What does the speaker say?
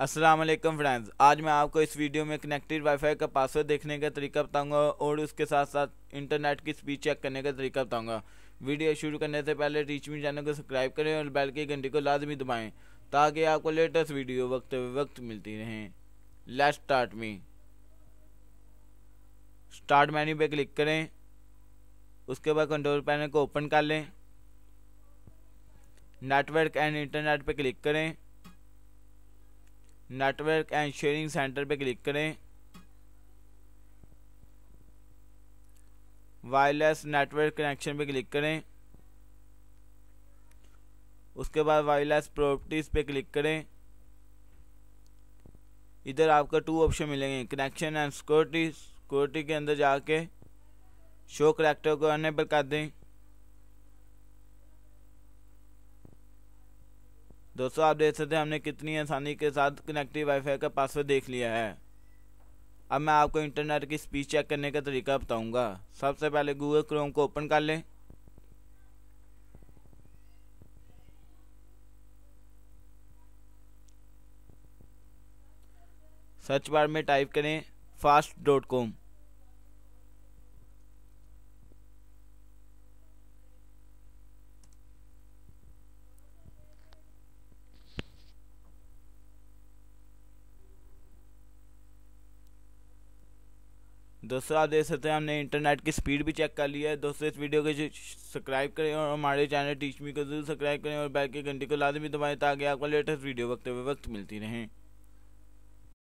वालेकुम फ्रेंड्स आज मैं आपको इस वीडियो में कनेक्टेड वाईफाई का पासवर्ड देखने का तरीका बताऊँगा और उसके साथ साथ इंटरनेट की स्पीड चेक करने का तरीका बताऊँगा। वीडियो शुरू करने से पहले टीच मी चैनल को सब्सक्राइब करें और बेल की घंटी को लाजमी दबाएँ, ताकि आपको लेटेस्ट वीडियो वक्त वक्त मिलती रहें। Let start me start menu पे क्लिक करें। उसके बाद कंट्रोल पैनल को ओपन कर लें। नेटवर्क एंड इंटरनेट पे क्लिक करें। नेटवर्क एंड शेयरिंग सेंटर पे क्लिक करें। वायरलेस नेटवर्क कनेक्शन पे क्लिक करें। उसके बाद वायरलेस प्रॉपर्टीज़ पे क्लिक करें। इधर आपको टू ऑप्शन मिलेंगे कनेक्शन एंड सिक्योरिटी सिक्योरिटी के अंदर जाके शो करेक्टर को अनेबल कर दें। दोस्तों, आप देख सकते हैं हमने कितनी आसानी के साथ कनेक्टिव वाईफाई का पासवर्ड देख लिया है। अब मैं आपको इंटरनेट की स्पीड चेक करने का तरीका बताऊँगा। सबसे पहले गूगल क्रोम को ओपन कर लें। सर्च बार में टाइप करें फास्ट डॉट कॉम आप देख सकते हैं, हमने इंटरनेट की स्पीड भी चेक कर ली है। दोस्तों, इस वीडियो को सब्सक्राइब करें और हमारे चैनल टीच मी को ज़रूर सब्सक्राइब करें और बैल के घंटे को लाजमी दबाएँ ताकि आपको लेटेस्ट वीडियो वक्त वक्त मिलती रहें।